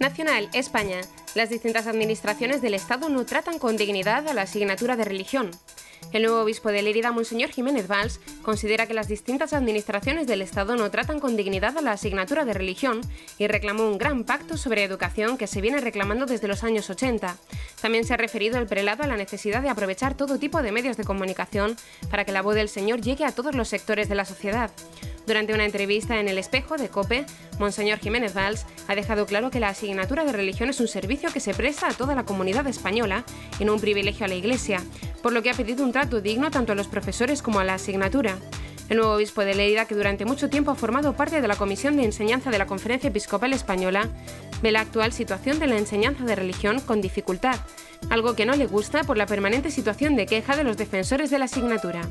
Nacional, España. Las distintas administraciones del Estado no tratan con dignidad a la asignatura de religión. El nuevo obispo de Lérida, Monseñor Jiménez Valls, considera que las distintas administraciones del Estado no tratan con dignidad a la asignatura de religión y reclamó un gran pacto sobre educación que se viene reclamando desde los años 80. También se ha referido el prelado a la necesidad de aprovechar todo tipo de medios de comunicación para que la voz del Señor llegue a todos los sectores de la sociedad. Durante una entrevista en El Espejo de COPE, Monseñor Jiménez Valls ha dejado claro que la asignatura de religión es un servicio que se presta a toda la comunidad española y no un privilegio a la Iglesia, por lo que ha pedido un trato digno tanto a los profesores como a la asignatura. El nuevo obispo de Leida, que durante mucho tiempo ha formado parte de la Comisión de Enseñanza de la Conferencia Episcopal Española, ve la actual situación de la enseñanza de religión con dificultad, algo que no le gusta por la permanente situación de queja de los defensores de la asignatura.